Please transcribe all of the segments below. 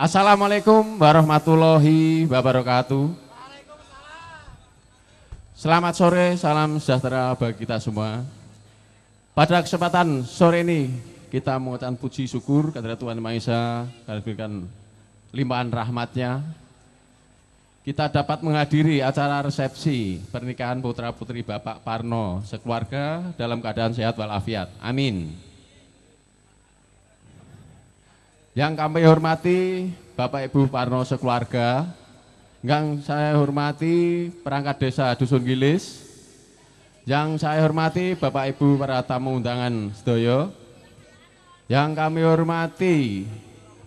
Assalamualaikum warahmatullahi wabarakatuh. Selamat sore, salam sejahtera bagi kita semua. Pada kesempatan sore ini kita mengucapkan puji syukur kepada Tuhan Maha Esa karena berikan limpahan rahmatnya. Kita dapat menghadiri acara resepsi pernikahan putra putri Bapak Parno sekeluarga dalam keadaan sehat walafiat. Amin. Yang kami hormati Bapak Ibu Parno sekeluarga, yang saya hormati perangkat desa Dusun Gilis, yang saya hormati Bapak Ibu para tamu undangan sedoyo, yang kami hormati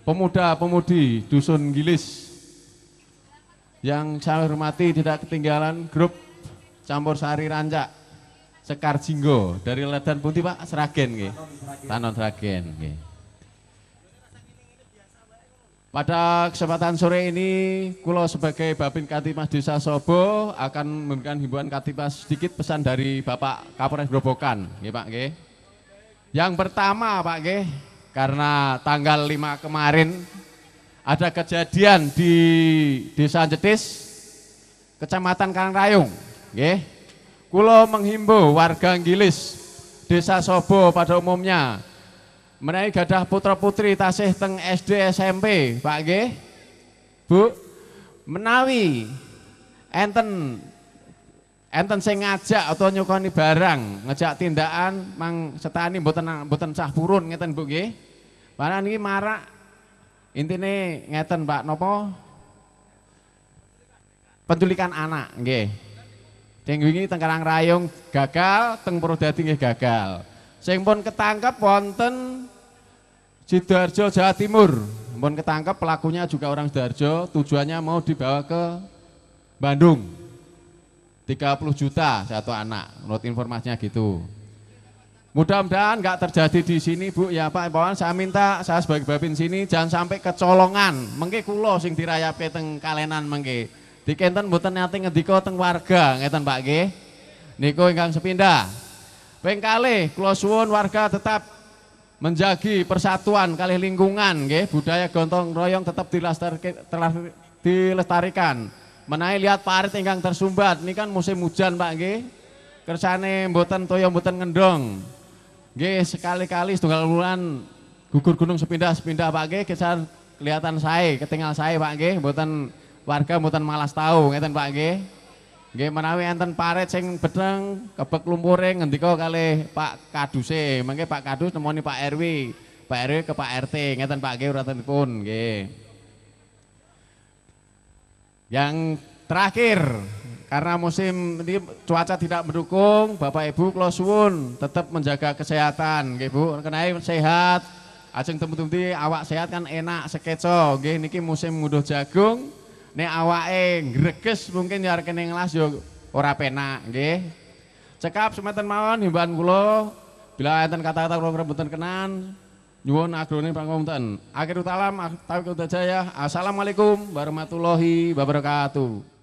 pemuda-pemudi Dusun Gilis, yang saya hormati tidak ketinggalan grup campur sari rancak Sekar Jinggo dari Ledan Putih Pak Seragen. Tanon Seragen. Pada kesempatan sore ini, Kulo sebagai Babin Katimas Desa Sobo akan memberikan himbauan Katimas sedikit pesan dari Bapak Kapolres Grobokan, nggih Pak nggih. Yang pertama Pak nggih, karena tanggal 5 kemarin ada kejadian di Desa Jetis, Kecamatan Karangrayung, nggih. Kulo menghimbau warga Gilis, Desa Sobo pada umumnya menawi gadah putra putri tasih teng SD SMP, Pak nggih. Bu, menawi enten enten sing ngajak atau nyukoni barang, ngejak tindakan mang setani mboten mboten sah purun ngeten Bu nggih. Para niki marak intine ngeten Pak napa? Penculikan anak nggih. Sing wingi teng Karangrayung gagal, teng Purwodadi nggih gagal. Sing pun ketangkep wonten Sidoarjo Jawa Timur. Pun ketangkep pelakunya juga orang Sidoarjo, tujuannya mau dibawa ke Bandung. 30 juta satu anak, menurut informasinya gitu. Mudah-mudahan nggak terjadi di sini Bu ya Pak Iwan saya minta saya sebagai babin sini jangan sampai kecolongan. Mengke kulo sing dirayape teng kalenan mengke. Dikenten mboten nate ngendika teng warga ngeten Pak nggih. Niku ingkang sepindah. Kalih kula suwun warga tetap menjagi persatuan kali lingkungan nggih, budaya gontong royong tetap dilestarikan. Menawi lihat parit ingkang tersumbat, ini kan musim hujan Pak nggih. Kersane mboten toyo mboten ngendong. Nggih sekali-kali setunggal bulan gugur gunung sepindah-sepindah Pak nggih, kesan kelihatan saya, ketinggal saya Pak nggih, mboten warga mboten malas tahu ngeten Pak nggih. Nggih menawi enten parit sing bedeng kebek lumpure ngendika kalih Pak Kaduse, mengke Pak Kadus nemoni Pak RW, Pak RW ke Pak RT ngeten Pak nggih uratanipun nggih. Yang terakhir karena musim ini cuaca tidak mendukung, Bapak Ibu kula suwun tetap menjaga kesehatan. Nggih Bu. Kenai sehat, ajeng temu-temu awak sehat kan enak sekeco. Nggih niki musim nguduh jagung nek awake greges mungkin ya kene ngelas yo ora penak nggih. Cekap semeten mawon himbauan kula bila enten kata-kata kula mboten kenan nyuwun agrone pangapunten. Akhir utalam tauhid jaya. Assalamualaikum warahmatullahi wabarakatuh.